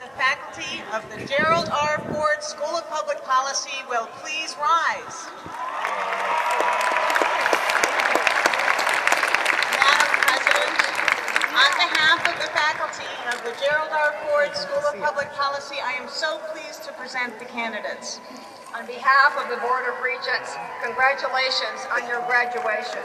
The faculty of the Gerald R. Ford School of Public Policy will please rise. Madam President, on behalf of the faculty of the Gerald R. Ford School of Public Policy, I am so pleased to present the candidates. On behalf of the Board of Regents, congratulations on your graduation.